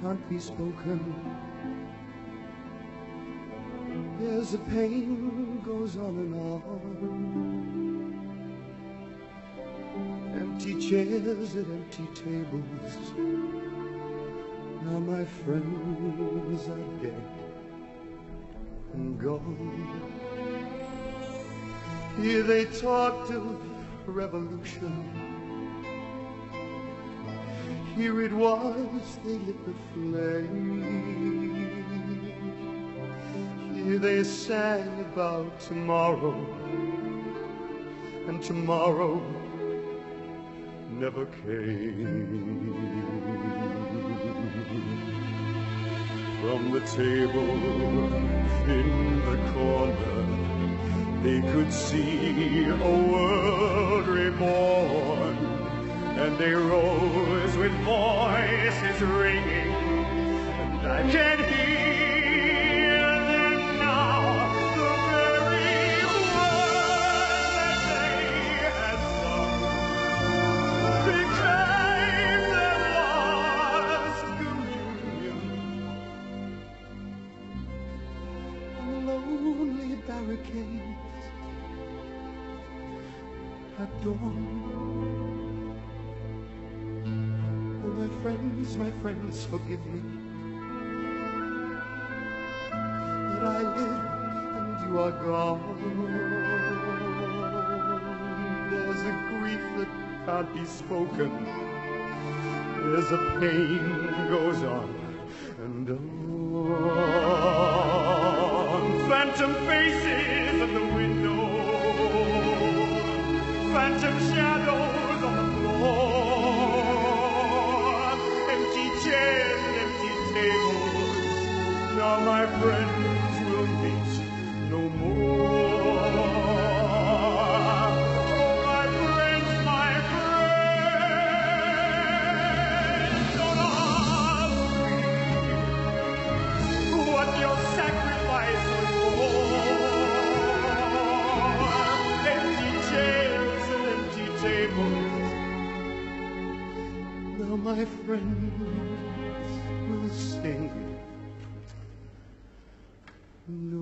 can't be spoken. There's a pain goes on and on. Empty chairs at empty tables. Now my friends are dead and gone. Here they talked of revolution. Here it was they lit the flame. Here they sang about tomorrow, and tomorrow never came. From the table in the corner, they could see a world reborn, and they rose with voices ringing, and I can hear them now, the very words that they had sung became their last communion. Lonely barricades at dawn. My friends, my friends, forgive me that I live and you are gone. There's a grief that can't be spoken. There's a pain goes on and on. Phantom faces tables. Now my friends will meet no more. Oh, my friends, my friends, don't ask me what your sacrifice was for. Empty empty. Now my friends will sing no